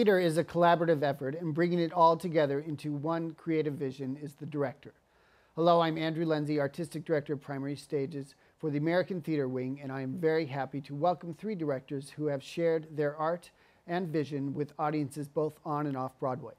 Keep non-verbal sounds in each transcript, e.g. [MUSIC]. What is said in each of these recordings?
Theater is a collaborative effort, and bringing it all together into one creative vision is the director. Hello, I'm Andrew Leynse, Artistic Director of Primary Stages for the American Theater Wing, and I am very happy to welcome three directors who have shared their art and vision with audiences both on and off Broadway.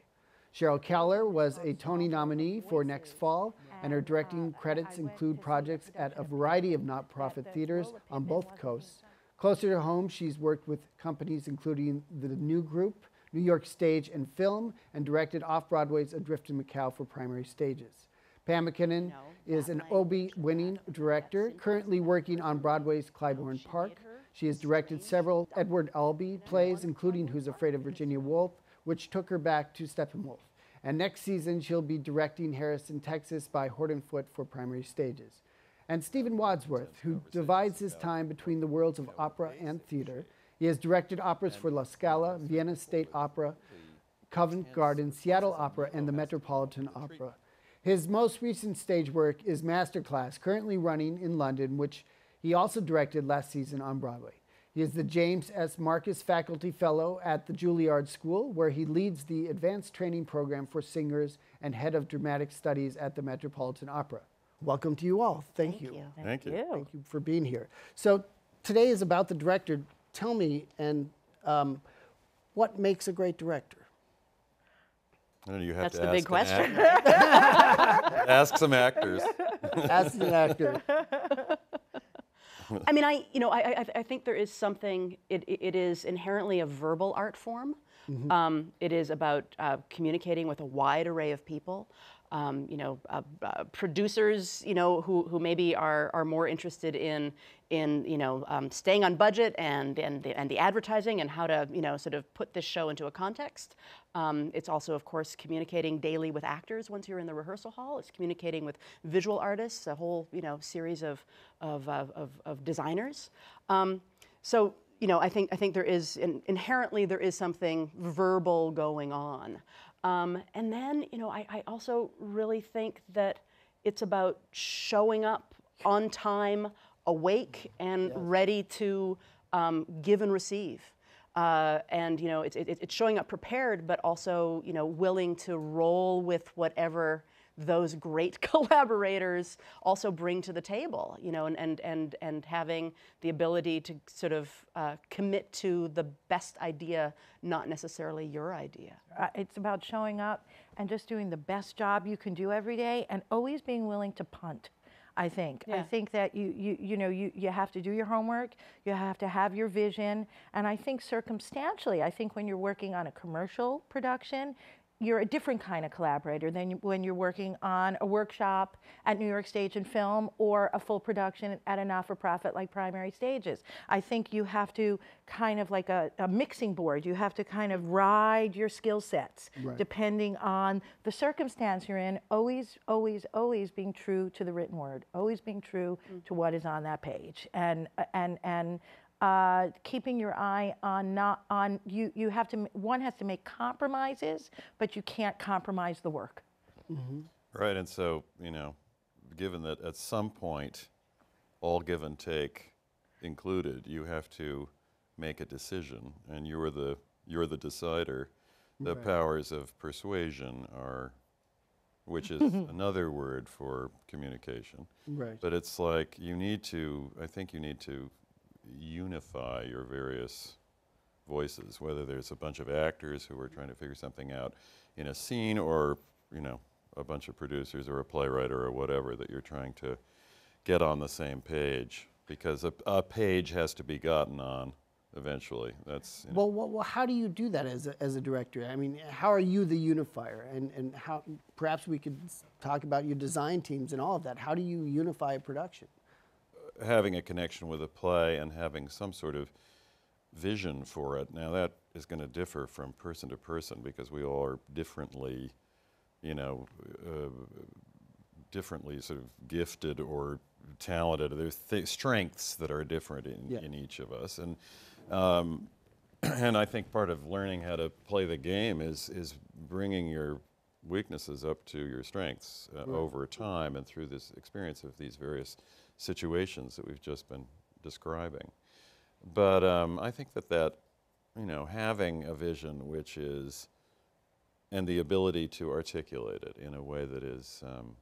Sheryl Kaller was a Tony nominee for Next Fall, and her directing credits include projects at a variety of not-profit theaters on both coasts. Closer to home, she's worked with companies including the New Group, New York Stage and Film, and directed off-Broadway's Adrift in Macao for primary stages. Pam MacKinnon is an Obie winning director, currently working on Broadway's Clybourne Park. She has directed several Edward Albee plays, including Who's Afraid of Virginia Woolf, which took her back to Steppenwolf. And next season, she'll be directing Harrison, Texas by Horton Foote for primary stages. And Stephen Wadsworth, who divides his time between the worlds of opera and theater. He has directed operas for La Scala, Vienna State Opera, Covent Garden, Seattle Opera, and the Metropolitan Opera. His most recent stage work is Masterclass, currently running in London, which he also directed last season on Broadway. He is the James S. Marcus Faculty Fellow at the Juilliard School, where he leads the advanced training program for singers and head of dramatic studies at the Metropolitan Opera. Welcome to you all. Thank, Thank you. you. Thank you. Thank you for being here. So today is about the director. Tell me, and um, what makes a great director? I know you have That's to the ask big question. [LAUGHS] ask some actors. [LAUGHS] ask an actor, [LAUGHS] I mean, I you know I, I, I think there is something. It, it it is inherently a verbal art form. Um, it is about uh, communicating with a wide array of people. Um, you know, uh, uh, producers, you know, who, who maybe are, are more interested in, in you know, um, staying on budget and, and, the, and the advertising and how to, you know, sort of put this show into a context. Um, it's also, of course, communicating daily with actors once you're in the rehearsal hall. It's communicating with visual artists, a whole, you know, series of, of, of, of, of designers. Um, so, you know, I think, I think there is, in, inherently, there is something verbal going on. Um, and then, you know, I, I also really think that it's about showing up on time, awake, and ready to um, give and receive. Uh, and you know, it's, it, it's showing up prepared, but also you know, willing to roll with whatever those great [LAUGHS] collaborators also bring to the table. You know, and and and, and having the ability to sort of uh, commit to the best idea, not necessarily your idea. Uh, it's about showing up and just doing the best job you can do every day and always being willing to punt. I think. I think that you, you, you know, you, you have to do your homework, you have to have your vision. And I think circumstantially, I think when you're working on a commercial production, you're a different kind of collaborator than when you're working on a workshop at New York Stage and Film or a full production at a not-for-profit like Primary Stages. I think you have to kind of like a, a mixing board. You have to kind of ride your skill sets Right. depending on the circumstance you're in. Always, always, always being true to the written word. Always being true mm. to what is on that page, and uh, and and uh, keeping your eye on not on you. You have to one has to make compromises, but you can't compromise the work. Right, and so, you know, given that at some point, all give and take included, you have to make a decision, and you're the, you're the decider. The powers of persuasion are, which is [LAUGHS] another word for communication. right? But it's like you need to, I think you need to unify your various voices, whether there's a bunch of actors who are trying to figure something out in a scene or, you know, a bunch of producers or a playwright or whatever that you're trying to get on the same page because a, a page has to be gotten on eventually. That's, you know, Well, well, how do you do that as a, as a director? I mean, how are you the unifier? And, and how, perhaps we could talk about your design teams and all of that. How do you unify a production? Having a connection with a play and having some sort of vision for it. Now that is going to differ from person to person because we all are differently, you know, uh, differently sort of gifted or talented. There's th- strengths that are different in, Yeah. in each of us, and um, [CLEARS THROAT] and I think part of learning how to play the game is is bringing your weaknesses up to your strengths uh, over time and through this experience of these various situations that we've just been describing. But um, I think that that you know, having a vision which is, and the ability to articulate it in a way that is um,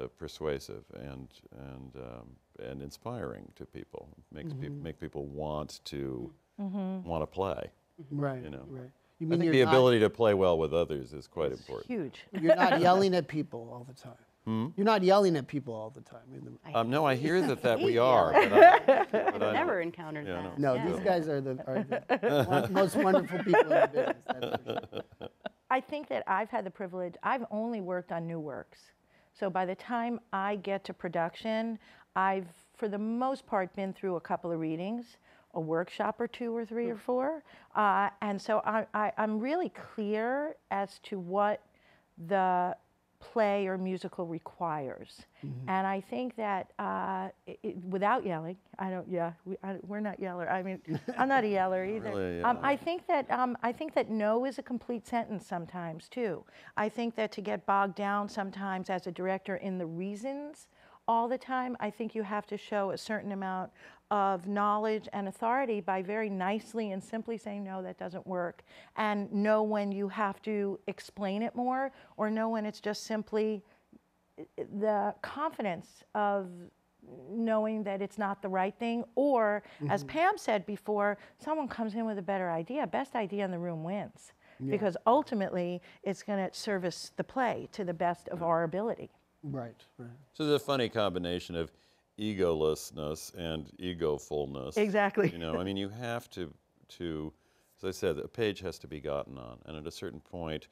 uh, persuasive and and um, and inspiring to people, makes Mm-hmm. peop make people want to want to play. Right. You know. Right. You I think the ability to play well with others is quite important. Huge. You're not [LAUGHS] yelling at people all the time. Hmm? You're not yelling at people all the time. in Um, no, I hear that that we are. But [LAUGHS] I, but I Never don't- encountered Yeah, that. No, yeah. these guys are the, are the most wonderful people in the business. That's sure. [LAUGHS] I think that I've had the privilege, I've only worked on new works. So by the time I get to production, I've, for the most part, been through a couple of readings, a workshop or two or three or four. Uh, and so I, I, I'm really clear as to what the play or musical requires. And I think that uh, it, it- without yelling, I don't, yeah, we, I, we're not yeller. I mean, I'm not a [LAUGHS] yeller either. really, um. I think that um, I think that no is a complete sentence sometimes too. I think that to get bogged down sometimes as a director in the reasons all the time, I think you have to show a certain amount of knowledge and authority by very nicely and simply saying no, that doesn't work, and know when you have to explain it more, or know when it's just simply eh, the confidence of knowing that it's not the right thing or as mm-hmm. pam said before someone comes in with a better idea best idea in the room wins. Because ultimately it's going to service the play to the best of our ability Right, right. So there's a funny combination of egolessness and egofulness. Exactly. You know, I mean, you have to, to, as I said, a page has to be gotten on, and at a certain point,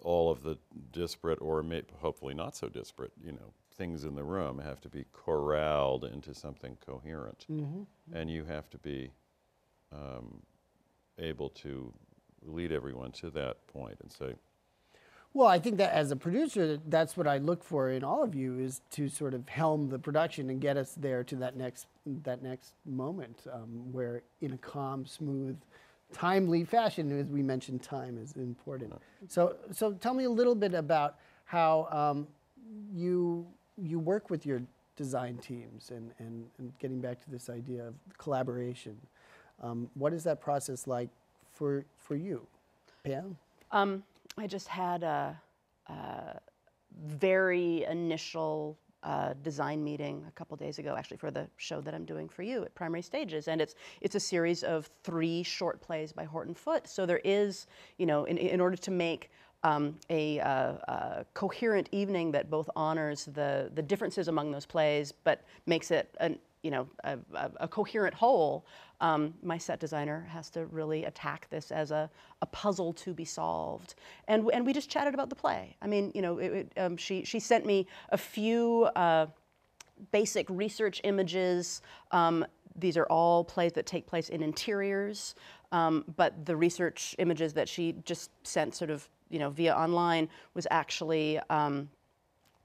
all of the disparate or may, hopefully not so disparate, you know, things in the room have to be corralled into something coherent, and you have to be um, able to lead everyone to that point and say, Well, I think that as a producer, that's what I look for in all of you is to sort of helm the production and get us there to that next that next moment um, where, in a calm, smooth, timely fashion, as we mentioned, time is important. So, so tell me a little bit about how um, you you work with your design teams and, and, and getting back to this idea of collaboration. Um, what is that process like for for you, Pam? Um, I just had a, a very initial uh, design meeting a couple days ago, actually, for the show that I'm doing for you at Primary Stages, and it's it's a series of three short plays by Horton Foote. So there is, you know, in, in order to make um, a, uh, uh, coherent evening that both honors the the differences among those plays, but makes it an you know, a, a, a coherent whole, um, my set designer has to really attack this as a, a puzzle to be solved. And, and we just chatted about the play. I mean, you know, it, it, um, she, she sent me a few uh, basic research images. Um, these are all plays that take place in interiors, um, but the research images that she just sent sort of, you know, via online was actually um,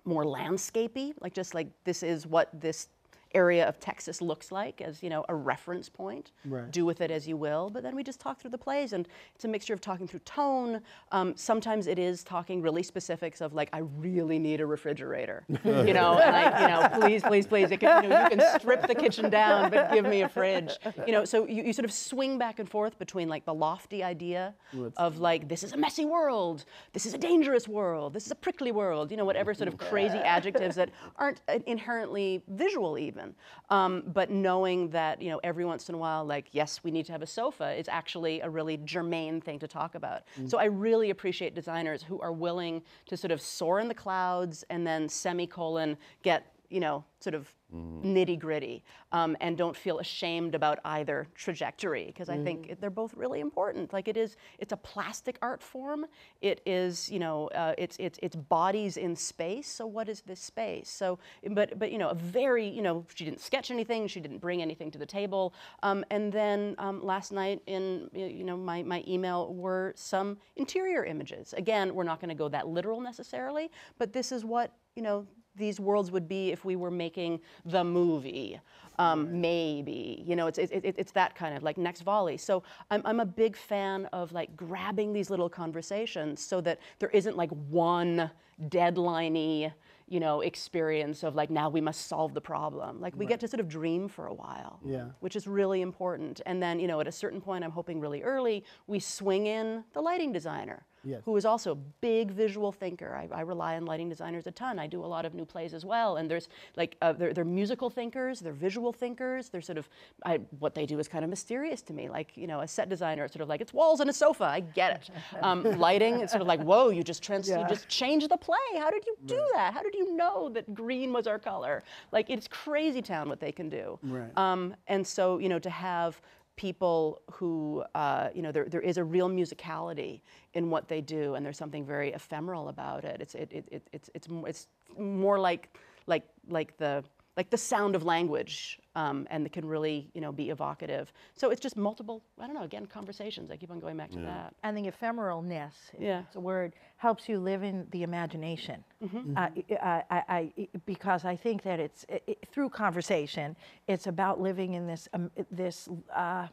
more landscapey, like just like this is what this area of Texas looks like as you know a reference point. Right. Do with it as you will. But then we just talk through the plays, and it's a mixture of talking through tone. Um, sometimes it is talking really specifics of like I really need a refrigerator, [LAUGHS] you know, I, you know, please, please, please. It can, you, know, you can strip the kitchen down, but give me a fridge. You know, so you, you sort of swing back and forth between like the lofty idea of like this is a messy world, this is a dangerous world, this is a prickly world, you know, whatever sort of [LAUGHS] crazy adjectives that aren't uh, inherently visual even. Um, but knowing that, you know, every once in a while, like, yes, we need to have a sofa is actually a really germane thing to talk about. So I really appreciate designers who are willing to sort of soar in the clouds and then semicolon get, you know, sort of nitty gritty um, and don't feel ashamed about either trajectory because I think they're both really important. Like it is, it's a plastic art form. It is, you know, uh, it's it's it's bodies in space. So what is this space? So, but but you know, a very, you know, she didn't sketch anything. She didn't bring anything to the table. Um, and then um, last night in you know my my email were some interior images. Again, we're not going to go that literal necessarily, but this is what you know these worlds would be if we were making the movie. Um, maybe, you know, it's, it, it, it's that kind of like next volley. So I'm, I'm a big fan of like grabbing these little conversations so that there isn't like one deadliney, you know, experience of like now we must solve the problem. Like we get to sort of dream for a while, Yeah. which is really important. And then, you know, at a certain point, I'm hoping really early, we swing in the lighting designer. Yes. Who is also a big visual thinker. I, I rely on lighting designers a ton. I do a lot of new plays as well. And there's like, uh, they're, they're musical thinkers, they're visual thinkers. They're sort of, I, what they do is kind of mysterious to me. Like, you know, a set designer, it's sort of like, it's walls and a sofa. I get it. [LAUGHS] Um, lighting, it's sort of like, whoa, you just trans- Yeah. you just changed the play. How did you do that? How did you know that green was our color? Like, it's crazy town what they can do. Right. Um, and so, you know, to have people who, uh, you know, there, there is a real musicality in what they do, and there's something very ephemeral about it. It's, it, it, it, it's, it's, m- it's more like, like, like, the, like the sound of language, um, and it can really, you know, be evocative. So it's just multiple, I don't know, again, conversations. I keep on going back to that. and the ephemeralness, Yeah. it's a word, helps you live in the imagination. Mm-hmm. Uh, I, I, I, because I think that it's i i through conversation, it's about living in this um, this uh,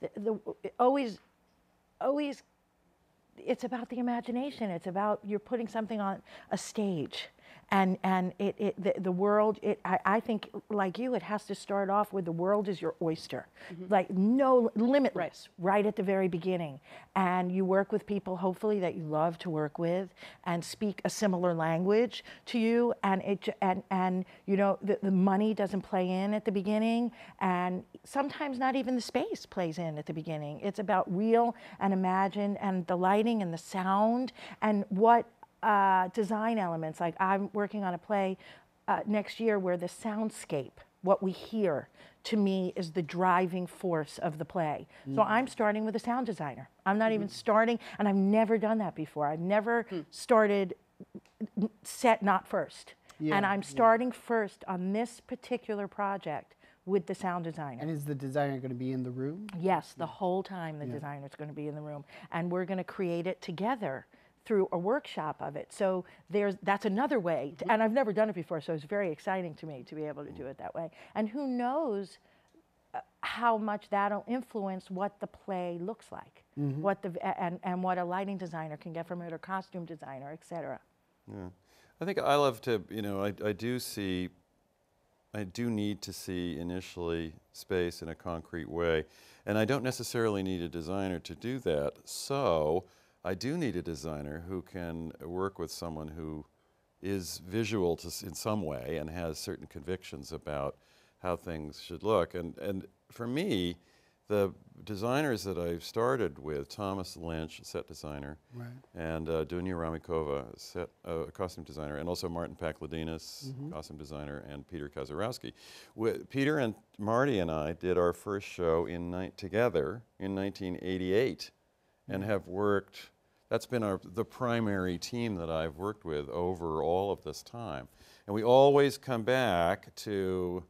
the, the always always it's about the imagination. It's about you're putting something on a stage. And, and it, it, the, the world, it, I, I think, like you, it has to start off with the world is your oyster. Mm-hmm. Like, no, limitless, right. at the very beginning. And you work with people, hopefully, that you love to work with and speak a similar language to you. And, it, and, and you know, the, the money doesn't play in at the beginning. And sometimes not even the space plays in at the beginning. It's about real and imagined and the lighting and the sound and what uh, design elements. Like I'm working on a play uh, next year where the soundscape, what we hear, to me is the driving force of the play. So I'm starting with a sound designer. I'm not even starting, and I've never done that before. I've never started set not first. Yeah, and I'm yeah. starting first on this particular project with the sound designer. And is the designer going to be in the room? Yes, the whole time the designer is going to be in the room, and we're going to create it together through a workshop of it. So there's that's another way, to, and I've never done it before, so it's very exciting to me to be able to do it that way. And who knows uh, how much that'll influence what the play looks like, what the and and what a lighting designer can get from it, or costume designer, et cetera. Yeah. I think I love to, you know, I, I do see, I do need to see initially space in a concrete way. And I don't necessarily need a designer to do that. So I do need a designer who can work with someone who is visual to, in some way and has certain convictions about how things should look. And, and for me, the designers that I've started with, Thomas Lynch, set designer, Right. and uh, Dunya Ramicova, set uh, costume designer, and also Martin Pakledinaz, costume designer, and Peter Kaczorowski. Peter and Marty and I did our first show in together in 1988, and have worked. That's been our the primary team that I've worked with over all of this time, and we always come back to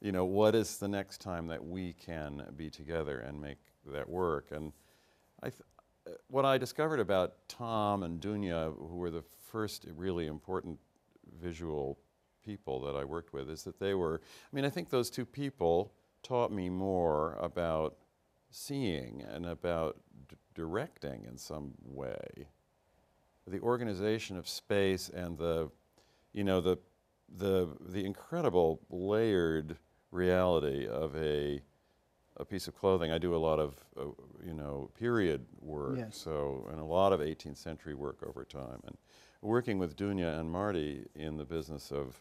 you know, what is the next time that we can be together and make that work? And I uh, what I discovered about Tom and Dunya, who were the first really important visual people that I worked with, is that they were, I mean, I think those two people taught me more about seeing and about directing in some way. The organization of space and the, you know, the, the, the incredible layered reality of a, a piece of clothing. I do a lot of, uh, you know, period work, Yes. so, and a lot of 18th century work over time. And working with Dunya and Marty in the business of,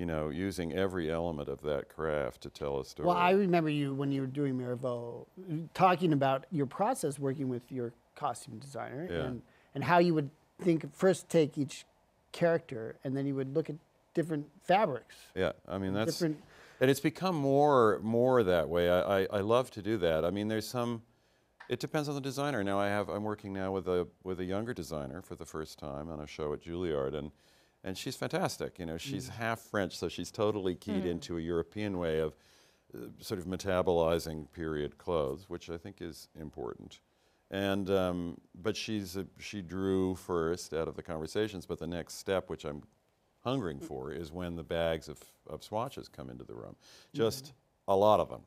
you know, using every element of that craft to tell a story. Well, I remember you when you were doing Marivaux talking about your process working with your costume designer Yeah. and, and how you would think first take each character and then you would look at different fabrics. Yeah, I mean that's Different- and it's become more more that way. I, I, I love to do that. I mean, there's some. It depends on the designer. Now I have I'm working now with a with a younger designer for the first time on a show at Juilliard, and and she's fantastic. You know, she's half French, so she's totally keyed into a European way of uh, sort of metabolizing period clothes, which I think is important. And um, but she's a, she drew first out of the conversations, but the next step, which I'm hungering for, is when the bags of, of swatches come into the room. Just a lot of them,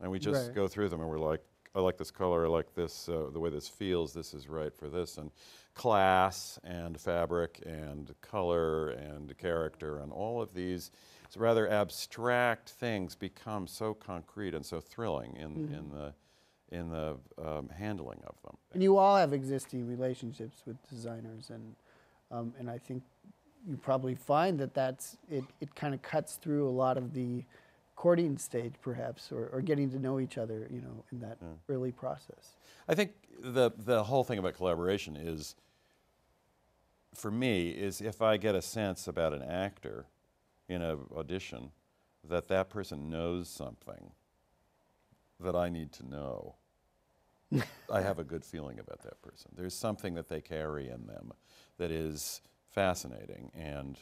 and we just Right. go through them, and we're like, I like this color, I like this, uh, the way this feels, this is right for this. And class and fabric and color and character and all of these rather abstract things become so concrete and so thrilling in, Mm-hmm. in the, in the um, handling of them. And you all have existing relationships with designers, and um, and I think you probably find that that's it. It kind of cuts through a lot of the courting stage, perhaps, or, or getting to know each other. You know, in that mm. early process. I think the the whole thing about collaboration is, for me, is if I get a sense about an actor in an audition, that that person knows something that I need to know. [LAUGHS] I have a good feeling about that person. There's something that they carry in them that is fascinating and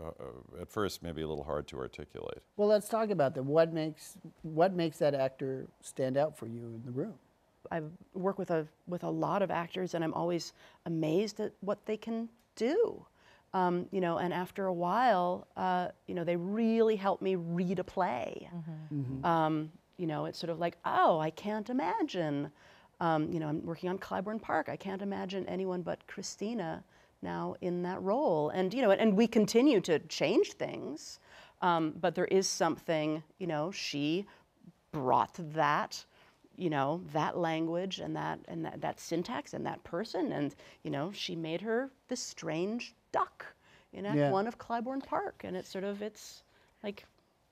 uh, uh, at first maybe a little hard to articulate. Well, let's talk about that. What makes what makes that actor stand out for you in the room? I work with a with a lot of actors, and I'm always amazed at what they can do. Um, you know, and after a while, uh, you know, they really help me read a play. Um, you know, it's sort of like, oh, I can't imagine. Um, you know, I'm working on Clybourne Park. I can't imagine anyone but Christina now in that role. And you know, and we continue to change things, um, but there is something. You know, she brought that you know that language and that and that, that syntax and that person and you know she made her this strange duck in act Yeah. one of clybourne park and it's sort of it's like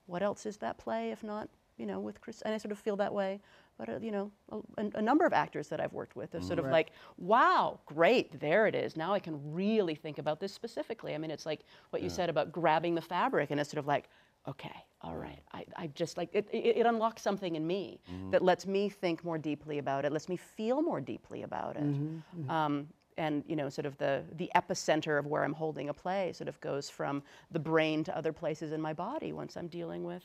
what else is that play if not you know with chris and i sort of feel that way but uh, you know a, a number of actors that i've worked with are sort of Right. like wow great there it is. Now i can really think about this specifically. I mean it's like what you said about grabbing the fabric and it's sort of like okay all right i, I just like it, it, it unlocks something in me that lets me think more deeply about it lets me feel more deeply about it. Um, and you know sort of the the epicenter of where i'm holding a play sort of goes from the brain to other places in my body once i'm dealing with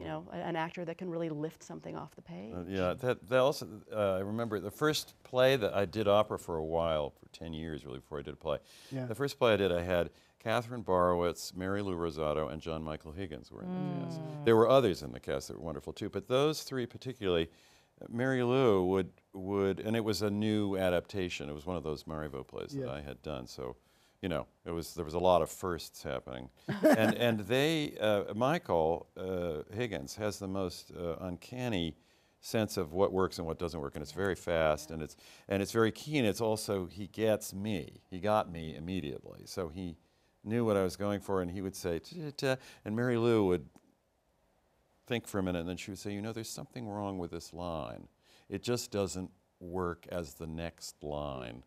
you know an actor that can really lift something off the page Uh, yeah, that, that also, uh, I remember the first play that I did opera for a while, for 10 years really, before I did a play. Yeah. The first play I did, I had Katherine Borowitz, Mary Lou Rosato, and John Michael Higgins were in the cast. There were others in the cast that were wonderful too, but those three particularly, uh, Mary Lou would, would, and it was a new adaptation. It was one of those Marivaux plays that I had done, so you know, it was there was a lot of firsts happening, [LAUGHS] and and they uh, Michael uh, Higgins has the most uh, uncanny sense of what works and what doesn't work, and it's very fast and it's and it's very keen. It's also he gets me. He got me immediately, so he knew what I was going for, and he would say, and Mary Lou would think for a minute, and then she would say, "You know, there's something wrong with this line. It just doesn't work as the next line."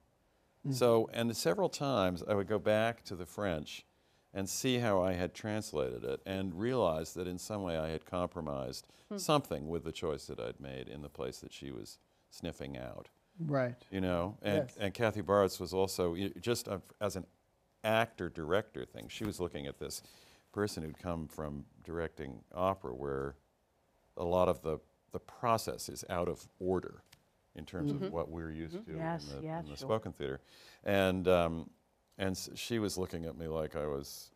Mm. So, and several times I would go back to the French and see how I had translated it and realize that in some way I had compromised hmm. something with the choice that I'd made in the place that she was sniffing out. Right. You know, and, Yes. and Kathy Borowitz was also just a, as an actor director thing. She was looking at this person who'd come from directing opera, where a lot of the the process is out of order in terms of what we're used to Yes, in the, yes, in the sure. spoken theater, and um, and s- she was looking at me like I was,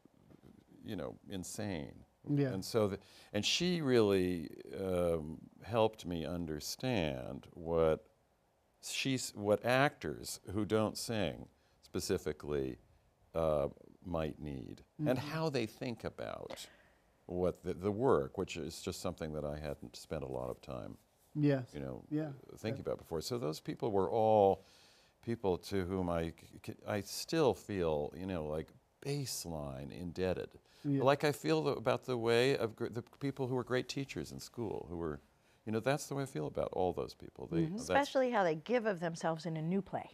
you know, insane. Yeah. And so, the, and she really um, helped me understand what she's what actors who don't sing specifically uh, might need and how they think about what the, the work, which is just something that I hadn't spent a lot of time, Yes. you know, Yeah. thinking about before. So those people were all people to whom I, I still feel, you know, like baseline indebted. Yeah. Like I feel the, about the way of gr- the people who were great teachers in school, who were, you know, that's the way I feel about all those people. They, that's- Especially how they give of themselves in a new play.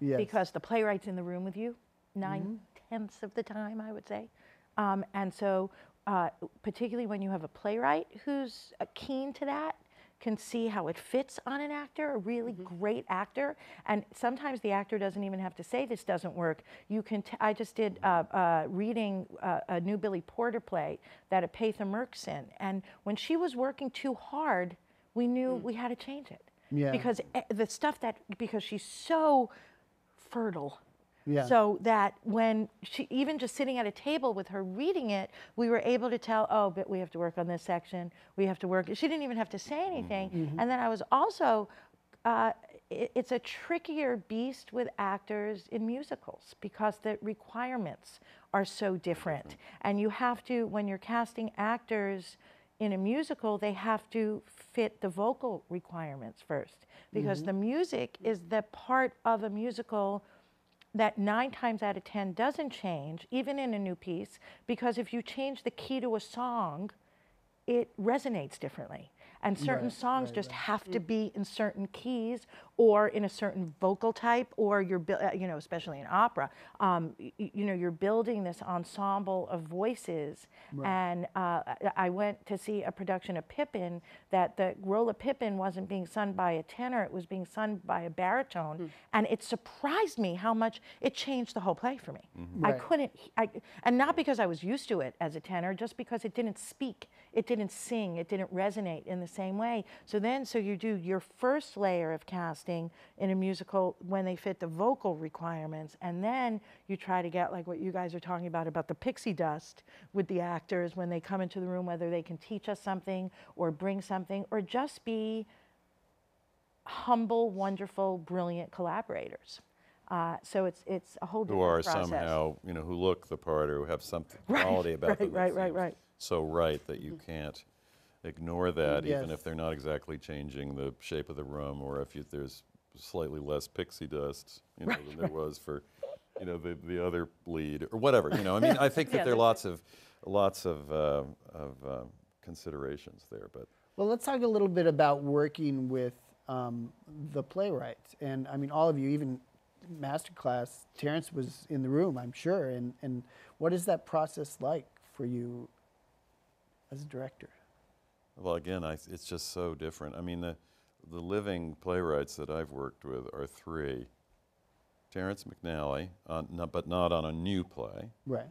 Yes. Because the playwright's in the room with you 9 Mm-hmm. tenths of the time, I would say. Um, and so, uh, particularly when you have a playwright who's uh, keen to that, can see how it fits on an actor, a really great actor. And sometimes the actor doesn't even have to say this doesn't work. You can. T- I just did uh, uh, reading uh, a new Billy Porter play that Epatha Merck's in, and when she was working too hard, we knew we had to change it. Yeah. Because eh, the stuff that because she's so fertile. Yeah. So that when she, even just sitting at a table with her reading it, we were able to tell, oh, but we have to work on this section. We have to work. She didn't even have to say mm-hmm. anything. Mm-hmm. And then I was also uh, it, it's a trickier beast with actors in musicals because the requirements are so different. And you have to, when you're casting actors in a musical, they have to fit the vocal requirements first because mm-hmm. the music is the part of a musical that nine times out of ten doesn't change, even in a new piece, because if you change the key to a song, it resonates differently. And certain Right, songs right, just right. have to mm. be in certain keys or in a certain vocal type, or you're, uh, you know, especially in opera, um, y- y- you know, you're building this ensemble of voices. And uh, I- I went to see a production of Pippin that the role of Pippin wasn't being sung by a tenor, it was being sung by a baritone. And it surprised me how much it changed the whole play for me. I Right. couldn't, I, and not because I was used to it as a tenor, just because it didn't speak, it didn't sing, it didn't resonate in the same way. So then, so you do your first layer of casting in a musical when they fit the vocal requirements, and then you try to get like what you guys are talking about about the pixie dust with the actors when they come into the room, whether they can teach us something or bring something or just be humble, wonderful, brilliant collaborators. Uh, so it's it's a whole different Who are process. somehow, you know, who look the part or who have some Right, quality about right, them. that right, right, right. So right that you can't ignore that, even Yes. if they're not exactly changing the shape of the room, or if you, there's slightly less pixie dust, you know, than there was for, you know, the, the other lead, or whatever, you know. I mean, [LAUGHS] I think that there are lots of, lots of, uh, of uh, considerations there, but Well, let's talk a little bit about working with um, the playwrights. And I mean, all of you, even masterclass, Terrence was in the room, I'm sure. And, and what is that process like for you as a director? Well, again, I, it's just so different. I mean, the, the living playwrights that I've worked with are three. Terrence McNally, on, no, but not on a new play. Right.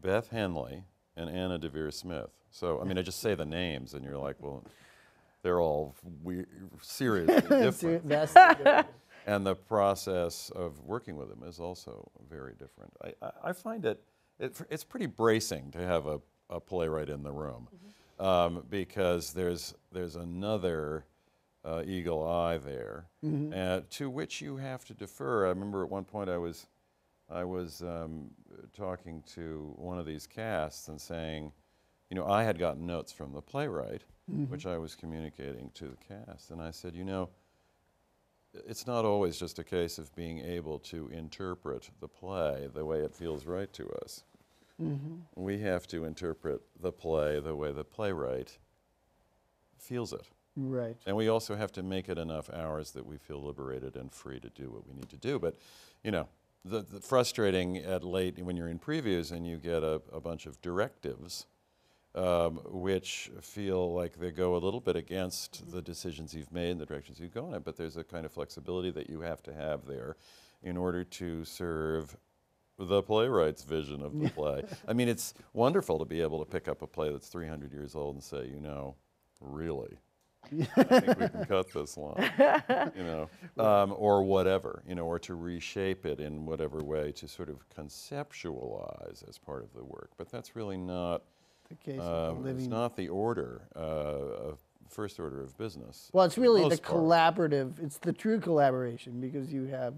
Beth Henley and Anna Deavere Smith. So, I mean, I just say the names, and you're like, well, they're all we- seriously [LAUGHS] different. Different. [LAUGHS] and the process of working with them is also very different. I, I, I find it, it, it's pretty bracing to have a, a playwright in the room mm-hmm. Um, because there's, there's another uh, eagle eye there uh, to which you have to defer. I remember at one point I was, I was um, talking to one of these casts and saying, you know, I had gotten notes from the playwright, which I was communicating to the cast, and I said, you know, it's not always just a case of being able to interpret the play the way it feels right to us. We have to interpret the play the way the playwright feels it. right. And we also have to make it enough hours that we feel liberated and free to do what we need to do. But, you know, the, the frustrating at late when you're in previews and you get a, a bunch of directives um, which feel like they go a little bit against the decisions you've made and the directions you've gone in, but there's a kind of flexibility that you have to have there in order to serve the playwright's vision of the play. I mean, it's wonderful to be able to pick up a play that's 300 years old and say, you know, really, I think we can cut this line, [LAUGHS] you know, um, or whatever, you know, or to reshape it in whatever way to sort of conceptualize as part of the work. But that's really not, The case of um, it's not the order, uh, of first order of business. well, it's the really the part. collaborative, it's the true collaboration because you have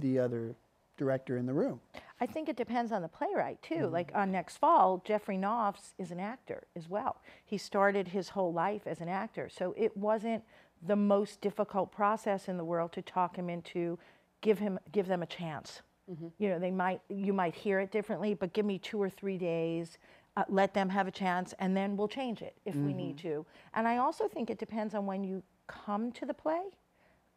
the other director in the room. I think it depends on the playwright too. Mm-hmm. Like on next fall, Geoffrey Nauffts is an actor as well. He started his whole life as an actor, so it wasn't the most difficult process in the world to talk him into give him give them a chance. You know, they might you might hear it differently, but give me two or three days. Uh, let them have a chance, and then we'll change it if we need to. And I also think it depends on when you come to the play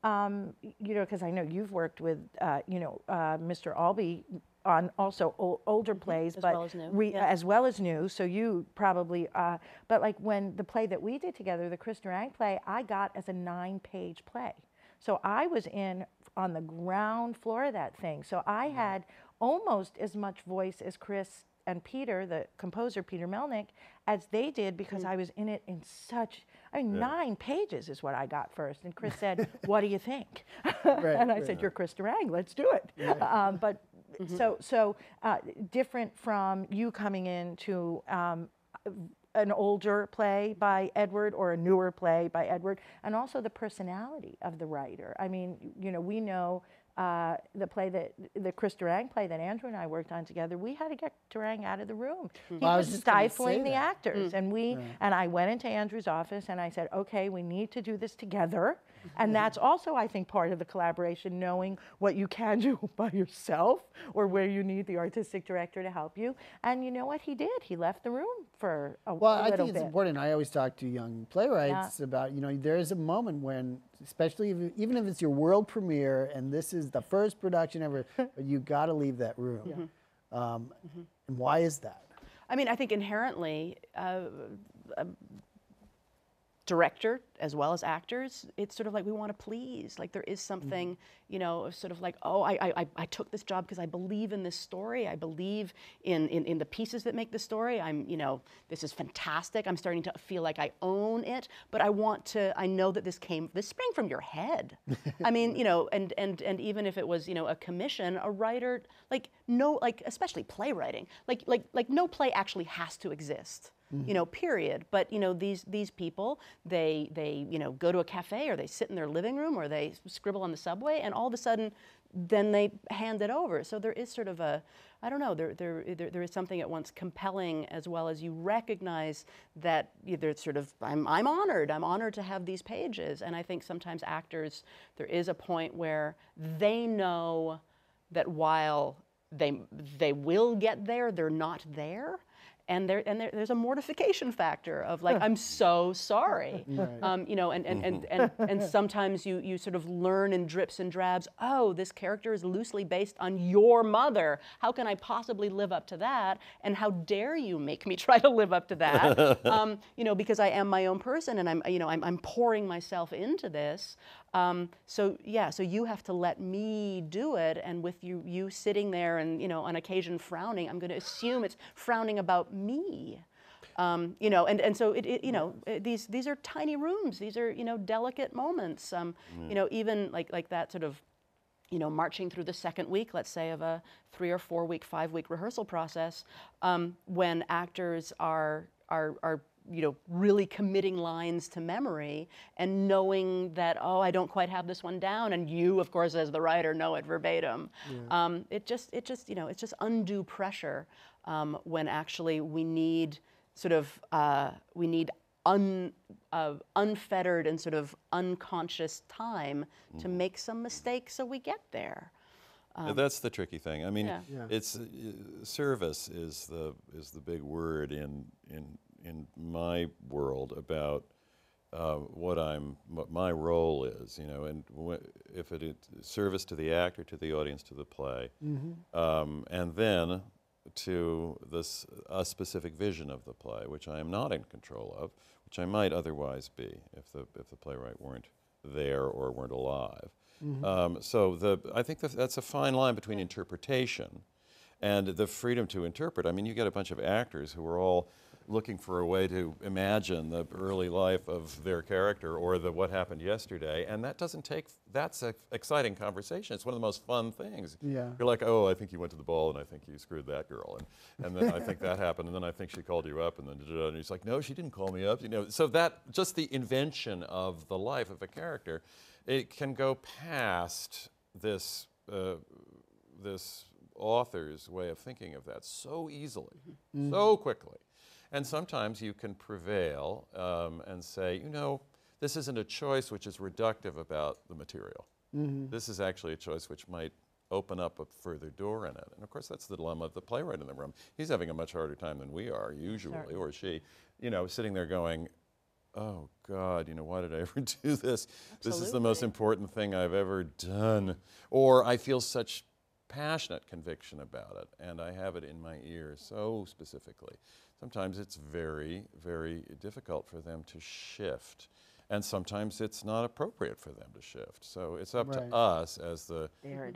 um, you know, because I know you've worked with, uh, you know, uh, Mr. Albee on also older plays, As but well as yeah. as well as new. So you probably, uh, but like when the play that we did together, the Chris Durang play, I got as a nine-page play. So I was in on the ground floor of that thing. So I had almost as much voice as Chris and Peter, the composer Peter Melnick, as they did because I was in it in such. I mean, nine pages is what I got first. And Chris [LAUGHS] said, "What do you think?" [LAUGHS] and I right. said, "You're Chris Durang. Let's do it." Um, but so so uh, different from you coming in to um, an older play by Edward or a newer play by Edward, and also the personality of the writer. I mean, you know, we know uh, the play that the Chris Durang play that Andrew and I worked on together. We had to get Durang out of the room. He Well, was was just gonna say stifling the actors, and we and I went into Andrew's office and I said, "Okay, we need to do this together." And that's also, I think, part of the collaboration, knowing what you can do [LAUGHS] by yourself or where you need the artistic director to help you. And you know what he did? He left the room for a, while. Well, a I little think it's bit. important. I always talk to young playwrights about, you know, there is a moment when, especially if, even if it's your world premiere and this is the first production ever, [LAUGHS] but you got to leave that room. Um, And why is that? I mean, I think inherently, uh, a director as well as actors, it's sort of like we want to please. Like there is mm-hmm. something, you know, sort of like, oh, I, I, I- I took this job because I believe in this story. I believe in, in, in the pieces that make the story. I'm, you know, this is fantastic. I'm starting to feel like I own it, but I want to, I know that this came, this sprang from your head. [LAUGHS] I mean, you know, and, and, and even if it was, you know, a commission, a writer, like no, like especially playwriting, like, like, like no play actually has to exist mm-hmm. you know period but you know these these people they they you know go to a cafe or they sit in their living room or they scribble on the subway and all of a sudden then they hand it over. So there is sort of a i don't know there there there, there is something at once compelling as well as you recognize that there's sort of I'm, I'm honored. I'm honored to have these pages. And i think sometimes actors there is a point where they know that while they they will get there they're not there and there and there, there's a mortification factor of like I'm so sorry, [LAUGHS] um, you know, and and, and, and and [LAUGHS] sometimes you you sort of learn in drips and drabs. Oh, this character is loosely based on your mother. How can I possibly live up to that? And how dare you make me [LAUGHS] try to live up to that? um, you know, because I am my own person and I'm you know I'm, I'm pouring myself into this. Um, so yeah, so you have to let me do it, and with you you sitting there and you know on occasion frowning, I'm going to assume it's frowning about me. Um, you know, and, and so it, it you know uh, these these are tiny rooms. These are you know delicate moments. Um, You know, even like like that sort of you know, marching through the second week, let's say, of a three or four week, five week rehearsal process, um, when actors are, are, are, you know, really committing lines to memory and knowing that, oh, I don't quite have this one down, and you, of course, as the writer, know it verbatim. Um, it just, it just, you know, it's just undue pressure um, when actually we need sort of, uh, we need un, uh, unfettered and sort of unconscious time to make some mistakes so we get there. Yeah, That's the tricky thing. I mean, Yeah. Yeah. it's uh, service is the is the big word in in in my world about uh, what I'm what my role is. You know, and if it is service to the actor, to the audience, to the play, um, and then to this a specific vision of the play, which I am not in control of, which I might otherwise be if the if the playwright weren't there or weren't alive. Um, so the I think that that's a fine line between interpretation and the freedom to interpret. I mean, you get a bunch of actors who are all looking for a way to imagine the early life of their character or the what happened yesterday, and that doesn't take. That's an exciting conversation. It's one of the most fun things. Yeah. You're like, oh, I think you went to the ball, and I think you screwed that girl, and, and then I think that [LAUGHS] happened, and then I think she called you up, and then and he's like, no, she didn't call me up. You know, so that just the invention of the life of a character, it can go past this uh, this author's way of thinking of that so easily, so quickly. And sometimes you can prevail um, and say, you know, this isn't a choice which is reductive about the material. This is actually a choice which might open up a further door in it. And of course, that's the dilemma of the playwright in the room. He's having a much harder time than we are, usually, or she, you know, sitting there going, oh God, you know, why did I [LAUGHS] ever do this? This is the most important thing I've ever done. Or I feel such passionate conviction about it, and I have it in my ear so specifically. Sometimes it's very, very difficult for them to shift. And sometimes it's not appropriate for them to shift. So it's up Right. to us as the,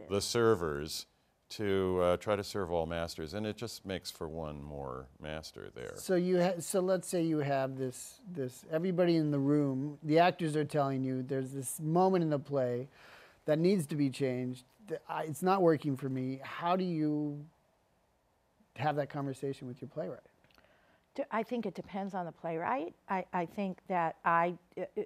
the servers to uh, try to serve all masters. And it just makes for one more master there. So you ha- so let's say you have this this everybody in the room, the actors are telling you there's this moment in the play that needs to be changed. it's not working for me. How do you have that conversation with your playwright? I think it depends on the playwright. I, I think that I, uh, uh,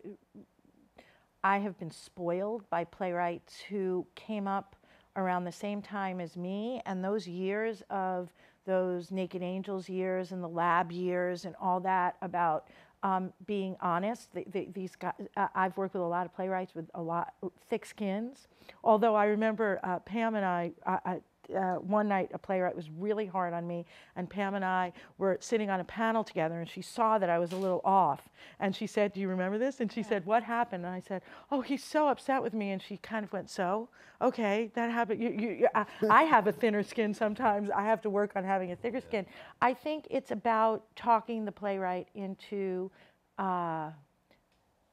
I have been spoiled by playwrights who came up around the same time as me, and those years of those Naked Angels years and the lab years and all that about um, being honest. The, the, these guys, uh, I've worked with a lot of playwrights with a lot thick skins. Although I remember uh, Pam and I, I, I uh, one night a playwright was really hard on me, and Pam and I were sitting on a panel together, and she saw that I was a little off, and she said, "Do you remember this?" And she said, "What happened?" And I said, "Oh, he's so upset with me." And she kind of went, "So, okay, that happened. You, you, you, I, I have a thinner skin sometimes. I have to work on having a thicker skin." I think it's about talking the playwright into. Uh,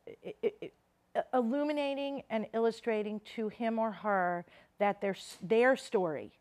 i- i- i- illuminating and illustrating to him or her that their, their story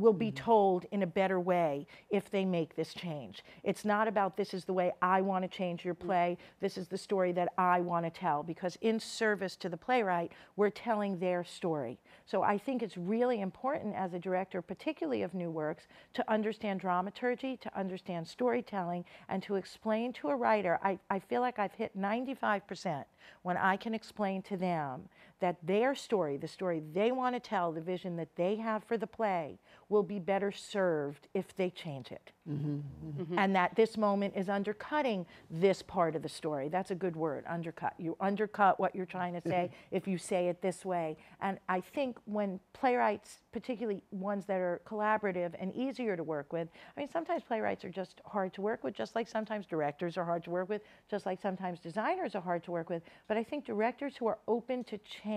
will be mm. told in a better way if they make this change. It's not about this is the way I want to change your mm. play, this is the story that I want to tell, because in service to the playwright, we're telling their story. So I think it's really important as a director, particularly of new works, to understand dramaturgy, to understand storytelling, and to explain to a writer. I, I feel like I've hit 95% when I can explain to them that their story, the story they want to tell, the vision that they have for the play, will be better served if they change it. Mm-hmm. And that this moment is undercutting this part of the story. That's a good word, undercut. You undercut what you're trying to say [LAUGHS] if you say it this way. And I think when playwrights, particularly ones that are collaborative and easier to work with, I mean, sometimes playwrights are just hard to work with, just like sometimes directors are hard to work with, just like sometimes designers are hard to work with. But I think directors who are open to change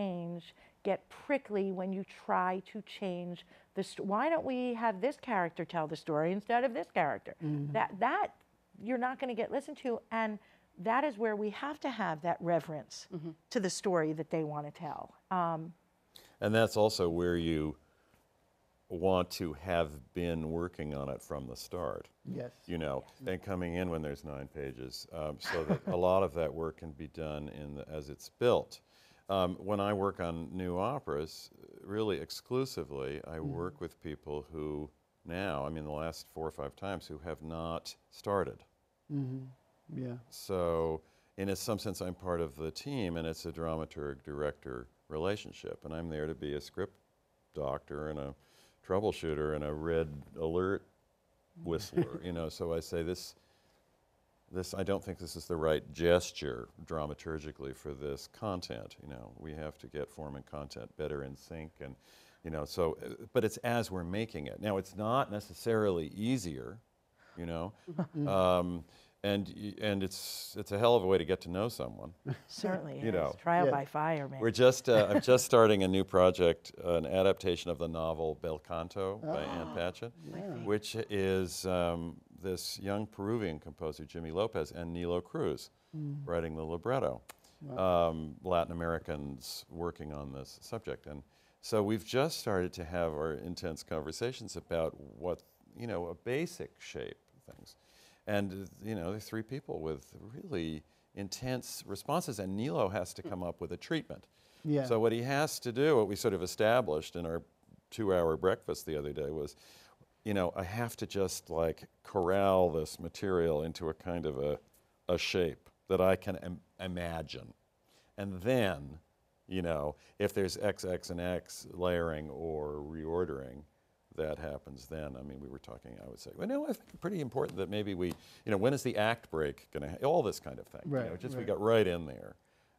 get prickly when you try to change the st- why don't we have this character tell the story instead of this character that that you're not going to get listened to and that is where we have to have that reverence to the story that they want to tell um, And that's also where you want to have been working on it from the start. Yes. You know, and coming in when there's nine pages, um, so that a lot of that work can be done in the, as it's built. Um, when I work on new operas, really exclusively, I work with people who now, I mean, the last four or five times, who have not started. Yeah. So, in some sense, I'm part of the team, and it's a dramaturg director relationship. And I'm there to be a script doctor and a troubleshooter and a red alert [LAUGHS] whistler. you know, so I say this. This I don't think this is the right gesture dramaturgically for this content. You know, we have to get form and content better in sync, and you know, so. uh, But it's as we're making it. Now, it's not necessarily easier you know um, and and it's it's a hell of a way to get to know someone [LAUGHS] certainly You is. know. trial Yeah. by fire man we're just uh, i'm just [LAUGHS] starting a new project an adaptation of the novel bel canto by Ann Patchett which is um, this young peruvian composer jimmy lopez and nilo cruz writing the libretto. Um, latin americans working on this subject. And so we've just started to have our intense conversations about what you know a basic shape of things. And you know there's three people with really intense responses and nilo has to come up with a treatment. Yeah. so what he has to do what we sort of established in our two hour breakfast the other day was you know i have to just like corral this material into a kind of a, a shape that i can Im- imagine. And then you know if there's x x and x layering or reordering that happens then. I mean we were talking i would say well no i think it's pretty important that maybe we you know when is the act break going to ha- all this kind of thing you know, Right, just we got right in there.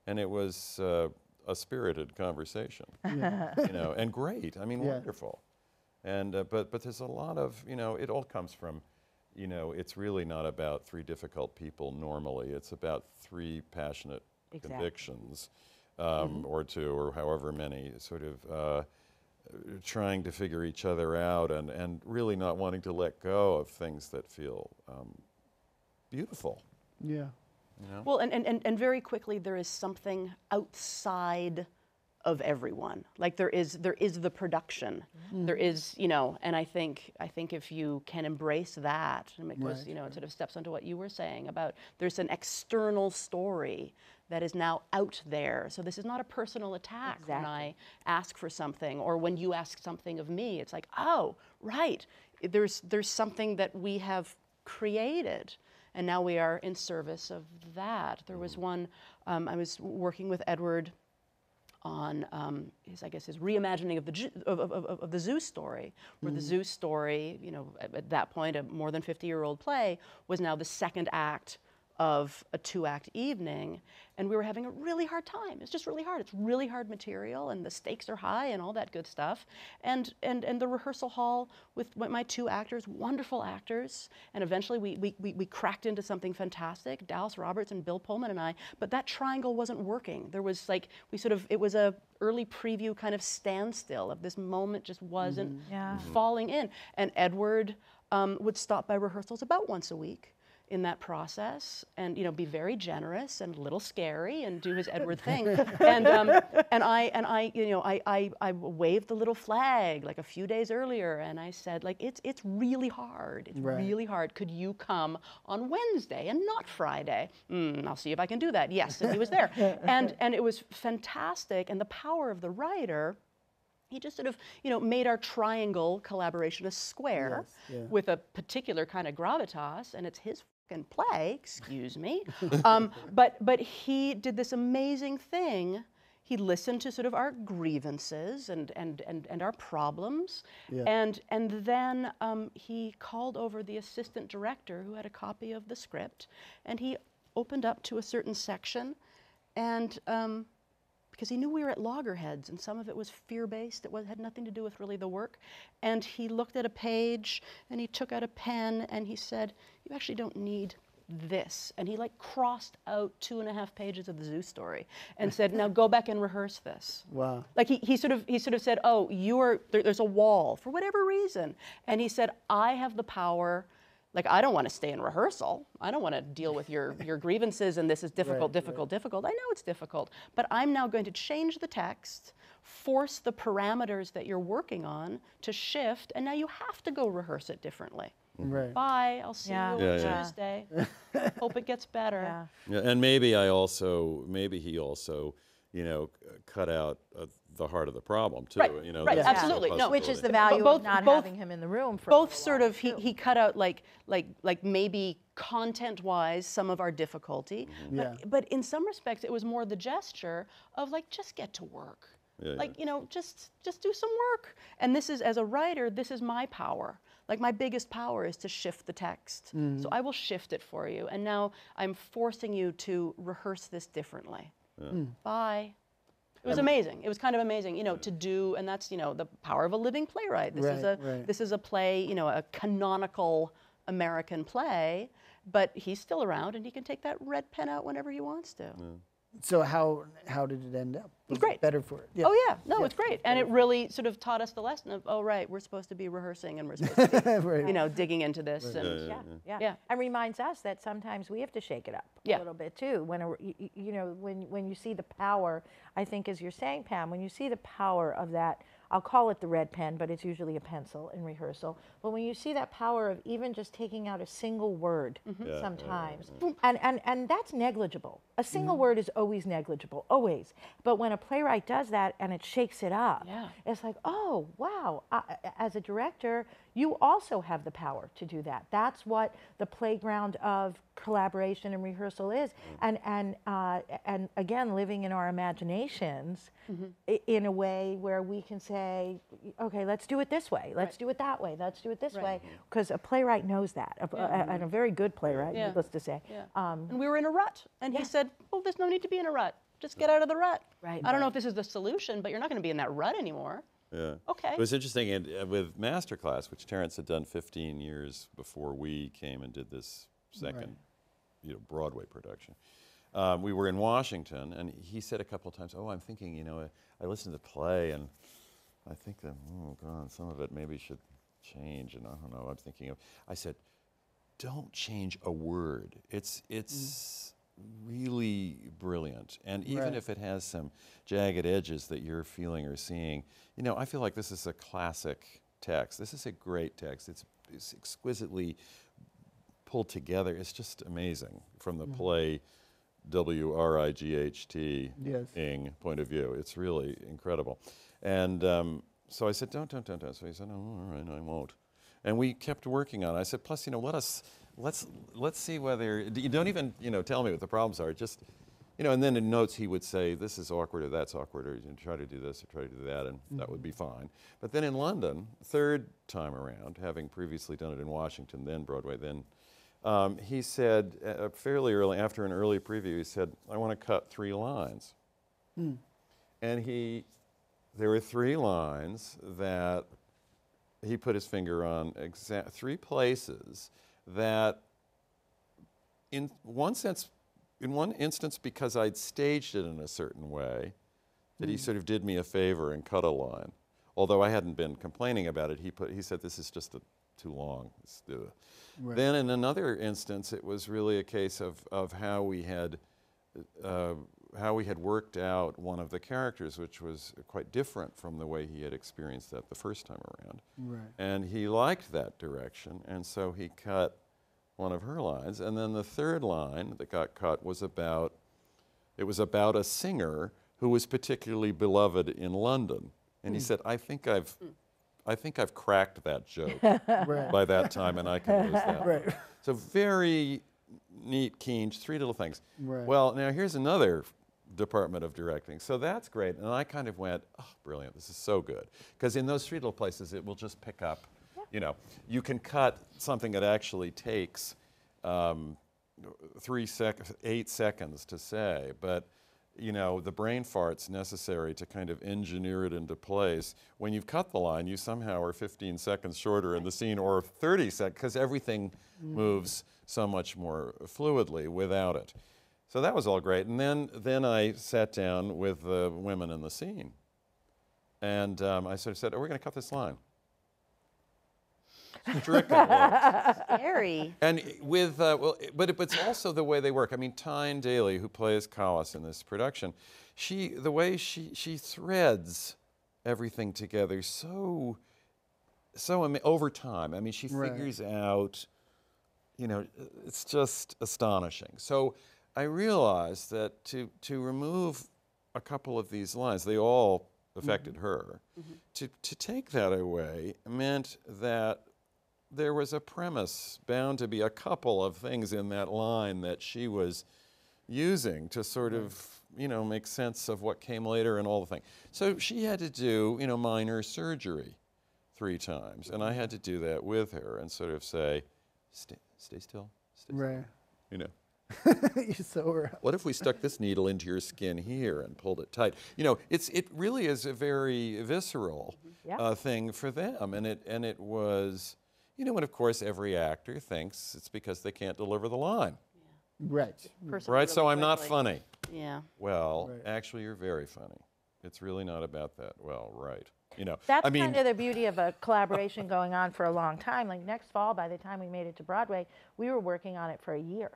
And it was uh, a spirited conversation. [LAUGHS] You know and great. I mean Yeah. wonderful and uh, but but there's a lot of you know it all comes from you know it's really not about three difficult people normally it's about three passionate Exactly. convictions um, or two or however many sort of uh, trying to figure each other out and, and really not wanting to let go of things that feel um, beautiful Yeah. you know Well, and, and, and, and very quickly, there is something outside of everyone. Like there is, there is the production. There is, you know, and I think, I think if you can embrace that, and it goes, Right, you know, it sort of steps onto what you were saying about there's an external story that is now out there. So this is not a personal attack when I ask for something or when you ask something of me. It's like, oh, right. There's, there's something that we have created and now we are in service of that. There was one, um, I was working with Edward on um, his, I guess, his reimagining of the of, of, of, the Zoo story, where the Zoo story, you know, at, at that point, a more than 50-year-old play, was now the second act of a two-act evening, and we were having a really hard time. It's just really hard. It's really hard material, and the stakes are high, and all that good stuff. And and and the rehearsal hall with my- my two actors, wonderful actors, and eventually we we, we, we cracked into something fantastic. Dallas Roberts and Bill Pullman and I. But that triangle wasn't working. There was like we sort of it was a early preview kind of standstill of this moment just wasn't Yeah. falling in. And Edward um, would stop by rehearsals about once a week in that process and you know be very generous and a little scary and do his Edward [LAUGHS] thing. And um, and I and I you know I, I I waved the little flag like a few days earlier and I said like it's it's really hard. It's Right. really hard. Could you come on Wednesday and not Friday? Mm, I'll see if I can do that. Yes and he was there. [LAUGHS] And and it was fantastic and the power of the writer he just sort of, you know, made our triangle collaboration a square Yes, yeah. with a particular kind of gravitas, and it's his fucking play, excuse me. um, [LAUGHS] but but he did this amazing thing. He listened to sort of our grievances and and and, and our problems, Yeah. and and then um, he called over the assistant director who had a copy of the script, and he opened up to a certain section, and. Um, because he knew we were at loggerheads and some of it was fear-based it was, had nothing to do with really the work. And he looked at a page and he took out a pen and he said you actually don't need this. And he like crossed out two and a half pages of the zoo story and said now go back and rehearse this. Wow. like he, he sort of he sort of said oh you're there, there's a wall for whatever reason. And he said i have the power like i don't want to stay in rehearsal i don't want to deal with your [LAUGHS] your grievances and this is difficult difficult difficult i know it's difficult but i'm now going to change the text force the parameters that you're working on to shift and now you have to go rehearse it differently Right. bye i'll see Yeah. you Yeah, on yeah. tuesday [LAUGHS] hope it gets better Yeah. Yeah, and maybe I also, maybe he also, you know, cut out uh, the heart of the problem too. Right, You know, right, that's also a absolutely. No. Which is the possibility. value both- of not both- having him in the room for both sort of he, he cut out like like like maybe content wise some of our difficulty. Mm-hmm. Yeah. but, but in some respects it was more the gesture of like just get to work. Yeah, like you know just just do some work. And this is as a writer this is my power. Like my biggest power is to shift the text. Mm-hmm. So i will shift it for you. And now i'm forcing you to rehearse this differently. Mm. Bye it was um, amazing. It was kind of amazing, you know, to do, and that's, you know, the power of a living playwright. This is a right. this is a play, you know, a canonical American play, but he's still around and he can take that red pen out whenever he wants to. So how how did it end up? Was it Great. better for it. Yeah. Oh yeah, no, Yeah. it's great, and it really sort of taught us the lesson of, oh right, we're supposed to be rehearsing and we're supposed to be, [LAUGHS] Right. you know, digging into this, and yeah, yeah, Yeah. and reminds us that sometimes we have to shake it up Yeah. a little bit too. When a, you, you- you know, when when you see the power, I think as you're saying, Pam, when you see the power of that, I'll call it the red pen, but it's usually a pencil in rehearsal. But when you see that power of even just taking out a single word, Mm-hmm. Yeah, yeah, sometimes, and and and that's negligible. A single word is always negligible, always. But when a playwright does that and it shakes it up, Yeah. it's like, oh, wow. I, as a director, you also have the power to do that. That's what the playground of collaboration and rehearsal is. And, and, uh, and again, living in our imaginations i- in a way where we can say, okay, let's do it this way. Let's do it that way. Let's do it this Right. way. Because a playwright knows that, a, a- and a very good playwright, Yeah. needless to say. Yeah. Um, and we were in a rut, and Yeah. he said, well, there's no need to be in a rut. Just get out of the rut. Right. I don't know if this is the solution, but you're not going to be in that rut anymore. Yeah. Okay. It was interesting and, uh, with Masterclass, which Terrence had done 15 years before we came and did this second, you know, Broadway production. Um, we were in Washington, and he said a couple of times, "Oh, I'm thinking, you know, I, I listened to the play, and I think that, oh God, some of it maybe should change." And I don't know. I'm thinking of. I said, "Don't change a word. It's it's." Really brilliant. And even Right. if it has some jagged edges that you're feeling or seeing you know i feel like this is a classic text. This is a great text. It's, it's exquisitely pulled together. It's just amazing from the play w-r-i-g-h-t Yes. ing point of view. It's really incredible. And um, so i said don't don't don't don't. So he said oh, all right i won't. And we kept working on it. I said plus you know let us let's let's see whether you don't even you know tell me what the problems are. Just you know, and then in notes he would say this is awkward or that's awkward or you know, try to do this or try to do that, and that would be fine. But then in London, third time around, having previously done it in Washington, then Broadway, then. Um, he said uh, fairly early after an early preview, he said, "I want to cut three lines," and he, there were three lines that he put his finger on exa- three places that in one sense in one instance because i'd staged it in a certain way that he sort of did me a favor and cut a line although i hadn't been complaining about it he put he said this is just a, too long It's, uh." Right. then in another instance it was really a case of, of how we had uh, how we had worked out one of the characters, which was quite different from the way he had experienced that the first time around. Right. And he liked that direction, and so he cut one of her lines. And then the third line that got cut was about it was about a singer who was particularly beloved in London. And he hmm. said, "I think I've hmm. I think I've cracked that joke [LAUGHS] Right. by that time, and I can use that." [LAUGHS] Right. So very neat, keen, three little things. Right. Well, now here's another department of directing. So that's great. And I kind of went, oh, brilliant. This is so good. Because in those three little places, it will just pick up. You know, you can cut something that actually takes um, three sec, eight seconds to say, but you know, the brain farts necessary to kind of engineer it into place. When you've cut the line, you somehow are 15 seconds shorter in the scene or 30 seconds because everything moves so much more fluidly without it. So that was all great. And then, then I sat down with the women in the scene. And um, I sort of said, Are we're going to cut this line. [LAUGHS] Scary. And with, uh, well, but, it- but it's also the way they work. I mean, Tyne Daly, who plays Callas in this production, she, the way she, she threads everything together so, so ama- over time. I mean, she Right. figures out, you know, it's just astonishing. So I realized that to, to remove a couple of these lines, they all affected mm-hmm. her. Mm-hmm. To, to take that away meant that there was a premise, bound to be a couple of things in that line that she was using to sort of, you know, make sense of what came later and all the things. So she had to do, you know, minor surgery three times, and I mm-hmm. had to do that with her and sort of say, stay, stay still, stay still," Right. you know. [LAUGHS] you so were. What if we stuck this needle into your skin here and pulled it tight? You know, it's it really is a very visceral Yeah. uh, thing for them, and it and it was, you know, and of course every actor thinks it's because they can't deliver the line, Right. Person right? So I'm not quickly. funny. Yeah. Well, Right. actually, you're very funny. It's really not about that. Well, right. You know, That's I mean, kind of the beauty of a collaboration [LAUGHS] going on for a long time. Like next fall, by the time we made it to Broadway, we were working on it for a year.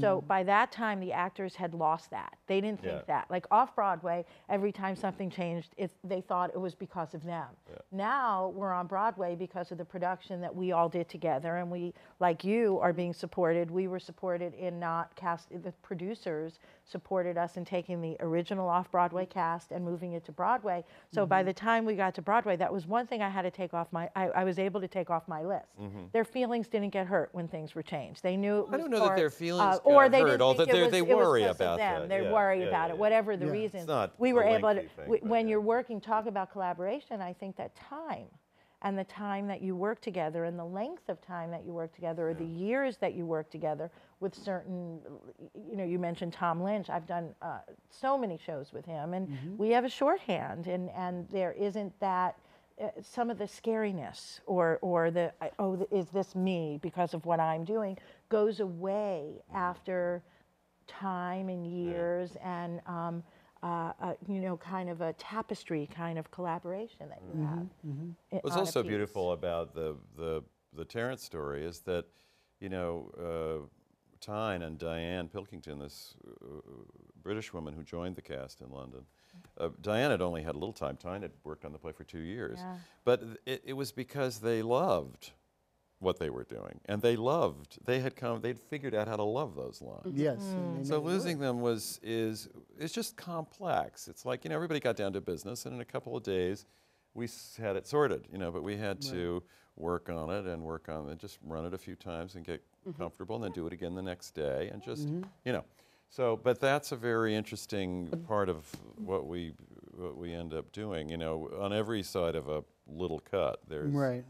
So mm-hmm. by that time, the actors had lost that. They didn't think Yeah. that. Like off Broadway, every time something changed, it, they thought it was because of them. Now we're on Broadway because of the production that we all did together, and we, like you, are being supported. We were supported in not cast. The producers supported us in taking the original off Broadway cast and moving it to Broadway. So by mm-hmm. the time we got to Broadway, that was one thing I had to take off my. I, I was able to take off my list. Mm-hmm. Their feelings didn't get hurt when things were changed. They knew it was I don't know that their feelings or they didn't think it was- they it was worry 'cause of about them. that. They Yeah, worry yeah, about yeah, it, whatever the. Reason. we were able to. thing, when you're working, talk about collaboration. I think that time, and the time that you work together, and the length of time that you work together, or the years that you work together with certain. You know, you mentioned Tom Lynch. I've done uh, so many shows with him, and Mm-hmm. we have a shorthand, and and there isn't that. Uh, some of the scariness or or the oh is this me because of what I'm doing goes away after time and years and um, uh, uh, you know kind of a tapestry kind of collaboration that you have. i- What's on a also beautiful about the, the, the Terrence story is that, you know, uh, Tyne and Diane Pilkington, this uh, British woman who joined the cast in London, uh, Diane had only had a little time. Tyne had worked on the play for two years. Yeah. But it, it was because they loved what they were doing. And they loved, they had come, they'd figured out how to love those lines. Mm-hmm. Yes. Mm-hmm. and they So losing them was is it's just complex. It's like you know everybody got down to business, and in a couple of days, we had it sorted. You know, but we had to work on it and work on it, just run it a few times and get Mm-hmm. comfortable, and then do it again the next day, and just mm-hmm. you know. So, but that's a very interesting part of what we what we end up doing. You know, on every side of a little cut, there's Right.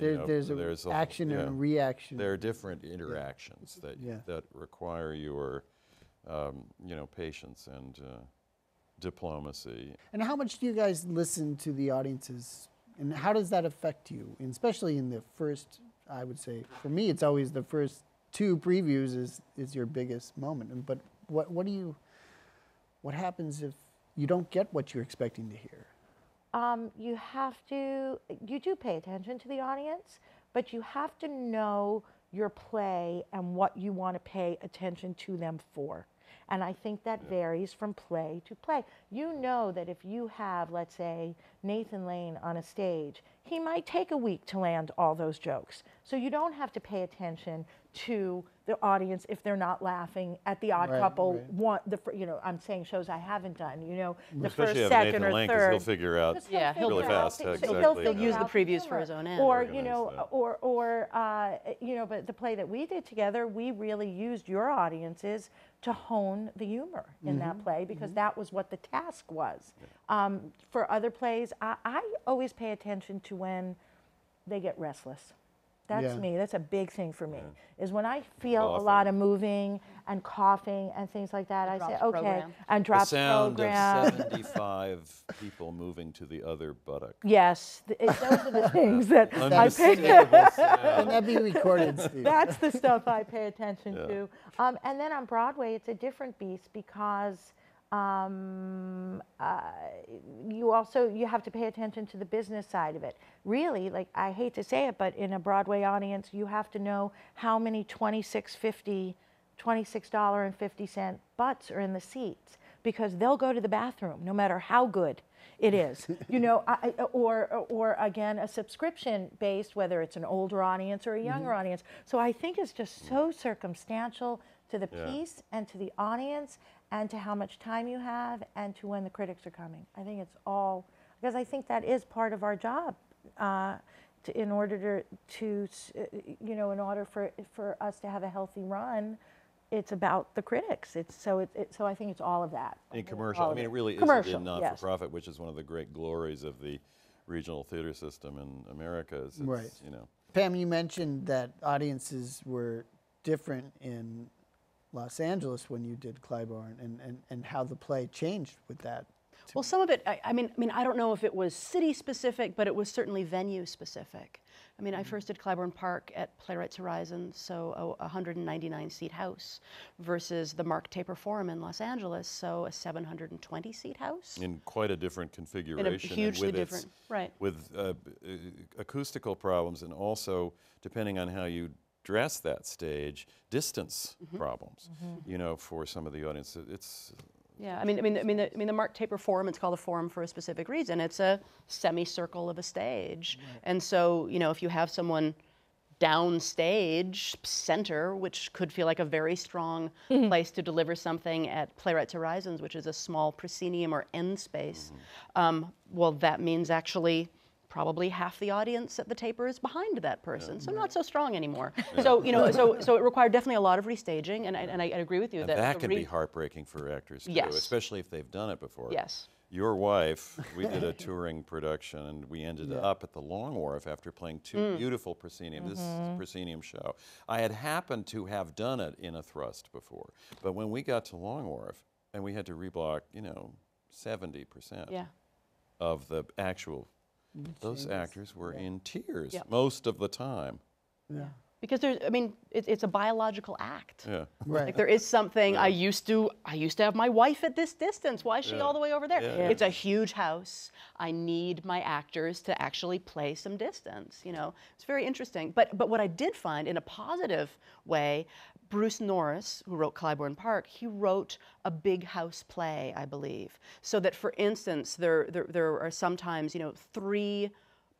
There, know, there's there's a- action and reaction. there are different interactions that Yeah. that require your um, you know patience and uh, diplomacy. And how much do you guys listen to the audiences? And how does that affect you? And especially in the first, I would say, for me, it's always the first two previews is, is your biggest moment. And, but what, what do you, what happens if you don't get what you're expecting to hear? Um, you have to you do pay attention to the audience but you have to know your play and what you want to pay attention to them for. And i think that varies from play to play. You know that if you have let's say nathan lane on a stage he might take a week to land all those jokes. So you don't have to pay attention to the audience if they're not laughing at the odd Right, couple right. one the you know i'm saying shows i haven't done you know the Especially first second Nathan or Lane, 'cause third he'll figure out Just Yeah, he'll really figure out fast things- exactly he'll how figure use the previews for his own end. Or you know, that. or or uh, you know, but the play that we did together, we really used your audiences to hone the humor in Mm-hmm. that play because that was what the task was. Um, for other plays, I, I always pay attention to when they get restless. That's Yeah. me. That's a big thing for me. Is when I feel a lot of moving and coughing and things like that. I say, okay, program. and drop the sound program. of 75 [LAUGHS] people moving to the other buttock. Yes, it, those are the [LAUGHS] things that I pay. Unmistakable sound. And that be recorded, [LAUGHS] Steve. That's the stuff I pay attention Yeah. to. Um, and then on Broadway, it's a different beast because um, uh, you also you have to pay attention to the business side of it. Really, like I hate to say it, but in a Broadway audience, you have to know how many 26.50, $26.50 butts are in the seats because they'll go to the bathroom no matter how good it is. you know, I, or, or again, a subscription based, whether it's an older audience or a younger audience. So I think it's just so circumstantial to the Yeah. piece and to the audience and to how much time you have and to when the critics are coming. I think it's all, because I think that is part of our job. Uh, to, in order to, to, uh, you know, in order for, for us to have a healthy run, it's about the critics. It's so it, it so I think it's all of that. In commercial, I mean, it really isn't in yes. not-for-profit, which is one of the great glories of the regional theater system in America. Is it's, Right. You know, Pam, you mentioned that audiences were different in Los Angeles when you did Clybourne and, and, and how the play changed with that. Well, some of it, I, I mean, I mean, I don't know if it was city specific, but it was certainly venue specific. I mean, I first did Clybourne Park at Playwrights Horizon, so a 199 seat house, versus the Mark Taper Forum in Los Angeles, so a 720 seat house. in quite a different configuration. and hugely with its- different- right. With uh, uh, acoustical problems and also, depending on how you dress that stage, distance Mm-hmm. problems, you know, for some of the audience. It's, Yeah, I mean, I mean, I mean, the, I mean, the Mark Taper Forum. It's called a forum for a specific reason. It's a semicircle of a stage, and so you know, if you have someone downstage center, which could feel like a very strong [LAUGHS] place to deliver something at Playwrights Horizons, which is a small proscenium or end space, um, well, that means actually probably half the audience at the taper is behind that person, so not so strong anymore. [LAUGHS] So you know, so so it required definitely a lot of restaging, and I, and I, I agree with you and that that can be heartbreaking for actors too, Yes. especially if they've done it before. Yes. Your wife, we did a [LAUGHS] touring production, and we ended up at the Long Wharf after playing two Mm. beautiful proscenium. This is Mm-hmm. a proscenium show. I had happened to have done it in a thrust before, but when we got to Long Wharf, and we had to reblock, you know, seventy percent Yeah. of the actual. Those actors were in tears Yep. most of the time. Yeah. because there's i mean it, it's a biological act Yeah. Right. like there is something i used to i used to have my wife at this distance why is she Yeah. all the way over there Yeah, yeah. it's a huge house i need my actors to actually play some distance you know it's very interesting but but what i did find in a positive way bruce norris who wrote clybourne park he wrote a big house play i believe so that for instance there there, there are sometimes you know three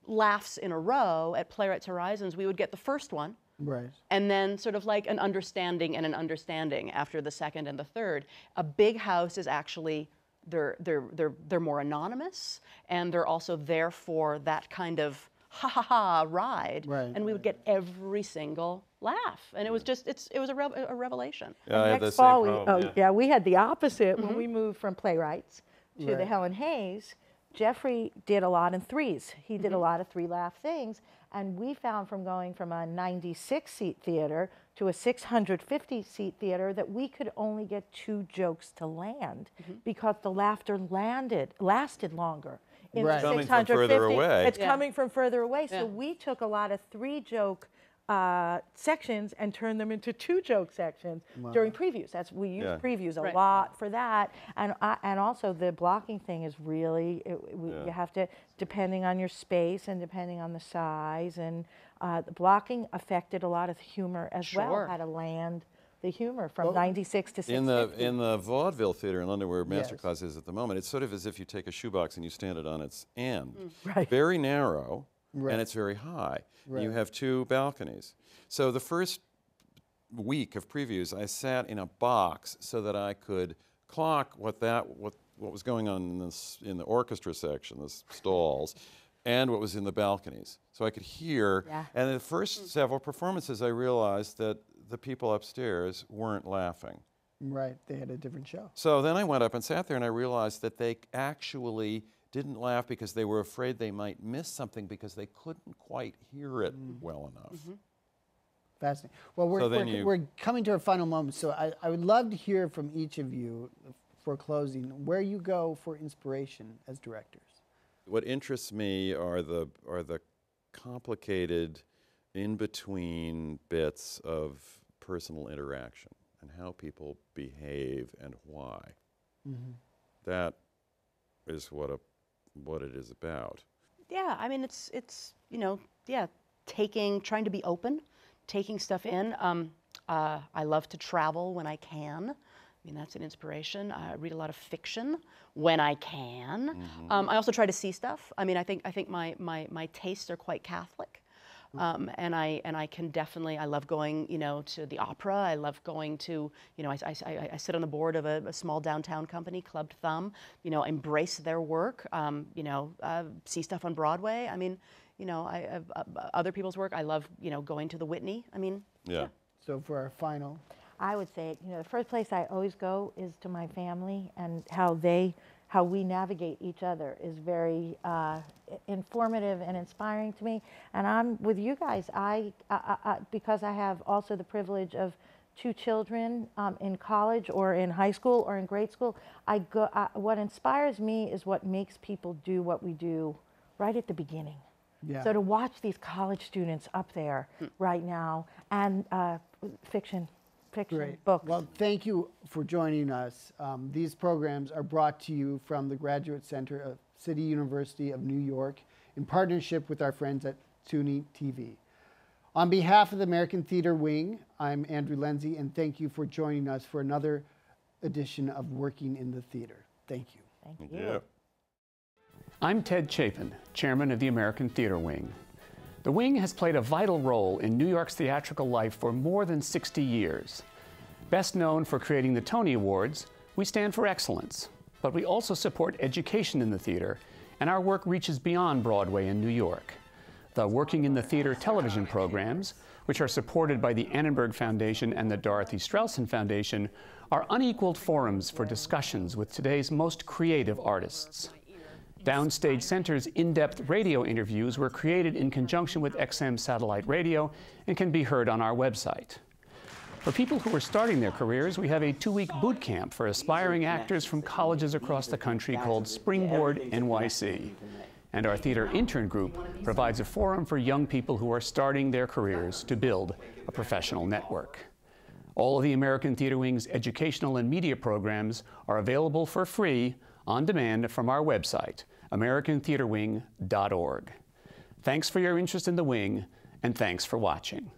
laughs in a row at playwrights horizons we would get the first one Right. and then sort of like an understanding and an understanding after the second and the third. A big house is actually they're they're they're they're more anonymous and they're also there for that kind of ha ha ha ride, Right. and we would get every single laugh, and it was just it's it was a, rev- a revelation. Yeah, I had the Next same fall, we, problem. oh, yeah. yeah. we had the opposite when we mm-hmm. moved from playwrights to the Helen Hayes. Geoffrey did a lot in threes. He did a mm-hmm. lot of three laugh things. And we found from going from a 96 seat theater to a 650 seat theater that we could only get two jokes to land mm-hmm. because the laughter landed, lasted longer. In the Right. Coming from further away. It's Yeah. coming from further away. So Yeah. we took a lot of three joke uh, sections and turn them into two joke sections during previews. That's we use Yeah. previews a Right. lot for that, and I, and also the blocking thing is really it, we, Yeah. you have to depending on your space and depending on the size and uh, the blocking affected a lot of humor as well. How to land the humor from 96 to 650. In the in the vaudeville theater in London, where Yes. Masterclass is at the moment, it's sort of as if you take a shoebox and you stand it on its end. Right. Very narrow, Right. and it's very high. And You have two balconies. So the first week of previews, I sat in a box so that I could clock what that what what was going on in this in the orchestra section, the stalls, and what was in the balconies, so I could hear. Yeah. And in the first hmm. several performances, I realized that the people upstairs weren't laughing. Right. They had a different show. So then I went up and sat there and I realized that they actually didn't laugh because they were afraid they might miss something because they couldn't quite hear it mm. well enough. Mm-hmm. Fascinating. Well, we're, So we're, you- we're coming to our final moment, so I, I would love to hear from each of you for closing where you go for inspiration as directors. What interests me are the are the complicated in between bits of personal interaction and how people behave and why. Mm-hmm. That is what a what it is about. Yeah, I mean it's it's you know yeah taking trying to be open, taking stuff in. Um, uh, I love to travel when I can. I mean that's an inspiration. I read a lot of fiction when I can. Um, I also try to see stuff. I mean I think I think my my my tastes are quite Catholic. Um, and I and I can definitely I love going you know to the opera. I love going to you know I, I, I- I sit on the board of a, a small downtown company, Clubbed Thumb. You know embrace their work. Um, you know uh, see stuff on Broadway. I mean you know I, I've, uh, other people's work. I love you know going to the Whitney. I mean Yeah. So for our final, I would say, you know, the first place I always go is to my family, and how they, how we navigate each other is very uh, informative and inspiring to me. And I'm with you guys. I, I, I because I have also the privilege of two children um, in college or in high school or in grade school. I go. I, what inspires me is what makes people do what we do right at the beginning. Yeah. So to watch these college students up there right now and uh, fiction, fiction Great. books. Well, thank you for joining us. Um, these programs are brought to you from the Graduate Center of City University of New York in partnership with our friends at CUNY TV. On behalf of the American Theater Wing, I'm Andrew Leynse, and thank you for joining us for another edition of Working in the Theater. Thank you. Thank you. Yeah. I'm Ted Chapin, chairman of the American Theater Wing. The Wing has played a vital role in New York's theatrical life for more than 60 years. Best known for creating the Tony Awards, we stand for excellence, but we also support education in the theater, and our work reaches beyond Broadway in New York. The Working in the Theater television programs, which are supported by the Annenberg Foundation and the Dorothy Strelsin Foundation, are unequaled forums for discussions with today's most creative artists. Downstage Center's in depth radio interviews were created in conjunction with XM Satellite Radio and can be heard on our website. For people who are starting their careers, we have a two week boot camp for aspiring actors from colleges across the country called Springboard NYC. And our theater intern group provides a forum for young people who are starting their careers to build a professional network. All of the American Theater Wing's educational and media programs are available for free on demand from our website, americantheaterwing.org. Thanks for your interest in the Wing, and thanks for watching.